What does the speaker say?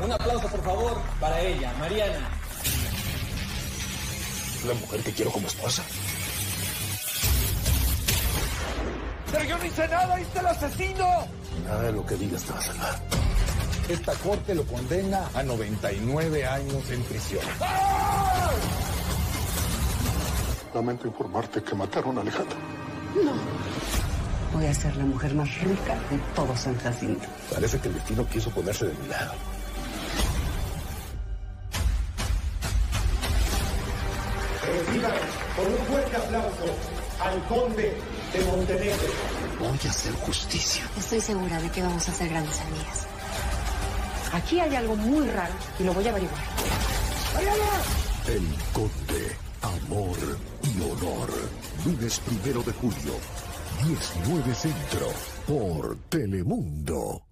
Un aplauso, por favor, para ella, Mariana. La mujer que quiero como esposa. Pero yo no hice nada, está el asesino. Nada de lo que digas te va a salvar. Esta corte lo condena a 99 años en prisión. Lamento informarte que mataron a Alejandro. No. Voy a ser la mujer más rica de todo San Jacinto. Parece que el destino quiso ponerse de mi lado. Reciban con un fuerte aplauso al conde de Montenegro. Voy a hacer justicia. Estoy segura de que vamos a ser grandes amigas. Aquí hay algo muy raro y lo voy a averiguar. El Conde, Amor y Honor. Lunes primero de julio, 19 Centro, por Telemundo.